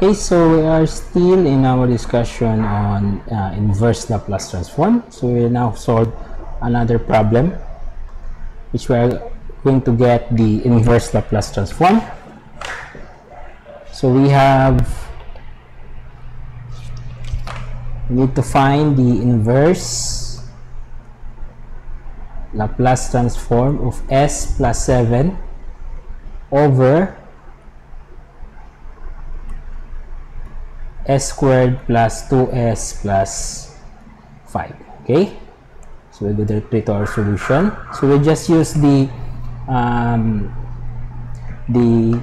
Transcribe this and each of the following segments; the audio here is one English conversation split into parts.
Okay, so we are still in our discussion on uh, inverse Laplace transform. So we now solve another problem which we are going to get the inverse Laplace transform. So we have we need to find the inverse Laplace transform of s plus 7 over s squared plus 2s plus 5 okay? So we go directly to our solution. So we just use the um, the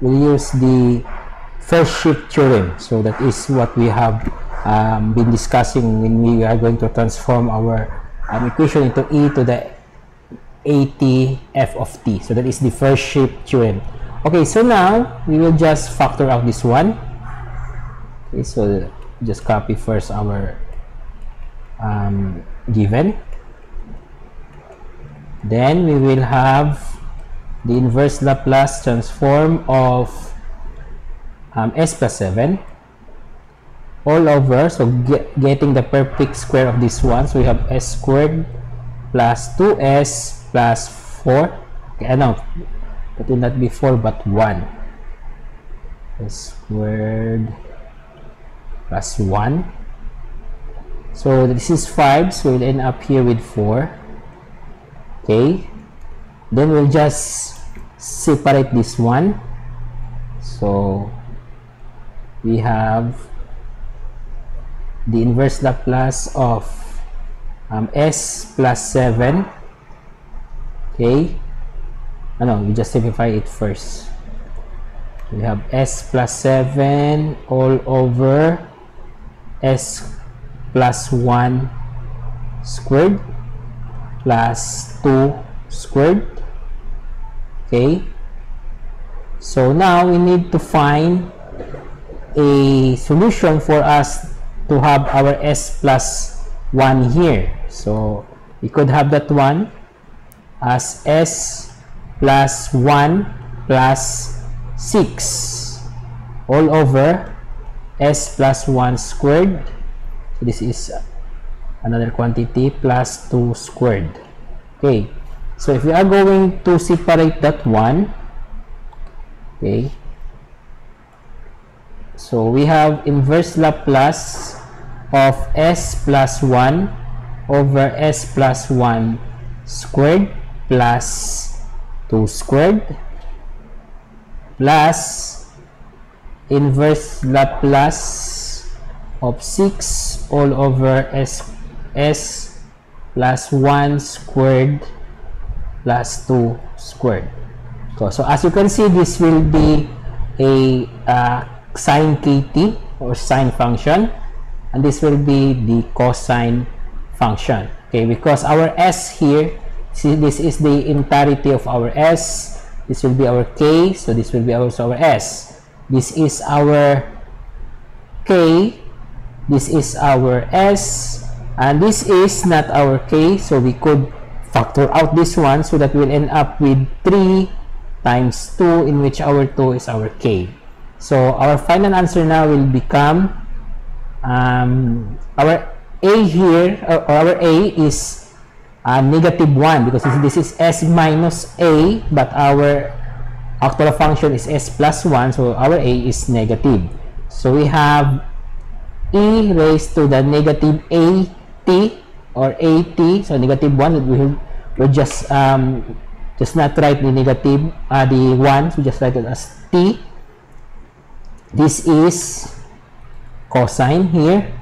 we'll use the first shift theorem. So that is what we have um, been discussing when we are going to transform our um, equation into e to the at f of t. So that is the first shift theorem okay so now we will just factor out this one. Okay so just copy first our um, given. Then we will have the inverse Laplace transform of um, s plus 7 all over. So get, getting the perfect square of this one. So we have s squared plus 2s plus 4 okay, no but will not be 4 but 1 s squared plus 1 so this is 5 so we'll end up here with 4 okay. Then we'll just separate this one. So we have the inverse Laplace of um, s plus 7 okay oh, no, we just simplify it first. We have s plus 7 all over s plus 1 squared plus 2 squared. Okay. So now we need to find a solution for us to have our s plus 1 here. So we could have that one as s plus 1 plus 6 all over s plus 1 squared. So this is another quantity plus 2 squared. Okay. So if we are going to separate that one okay. So we have inverse Laplace of s plus 1 over s plus 1 squared plus 2 squared plus inverse Laplace of 6 all over s, s plus 1 squared plus 2 squared. So, so as you can see, this will be a uh, sine kt or sine function and this will be the cosine function. Okay, because our s here See, this is the entirety of our S. This will be our K. So this will be also our S. This is our K. This is our S. And this is not our K. So we could factor out this one so that we'll end up with 3 times 2 in which our 2 is our K. So our final answer now will become um, our A here, or our A is uh, negative 1 because this is s minus a but our actual function is s plus 1 so our a is negative. So we have e raised to the negative a t or a t so negative 1 we will just um, just not write the negative uh, the 1 so just write it as t. This is cosine here.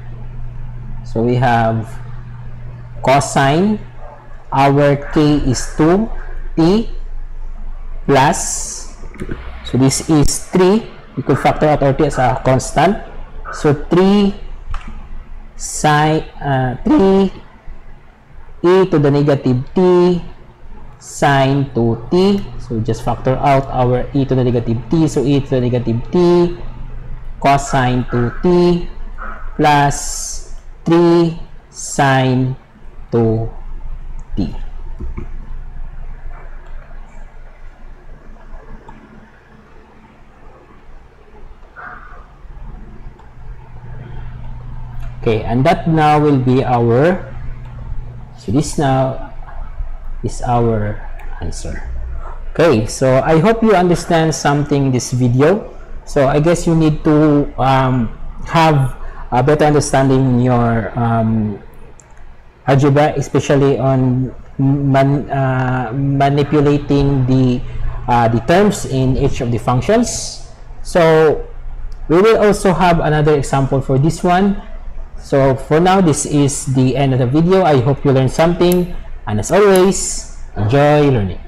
So we have cosine our k is 2 t plus so this is 3 we could factor out our t as a constant. So 3 sine uh, 3 e to the negative t sine 2t so just factor out our e to the negative t. So e to the negative t cosine 2t plus 3 sine 2 t. Okay, and that now will be our, so this now is our answer. Okay, so I hope you understand something in this video. So I guess you need to um, have a better understanding in your um, algebra especially on man, uh, manipulating the uh, the terms in each of the functions. So we will also have another example for this one. So for now this is the end of the video. I hope you learned something. And as always enjoy learning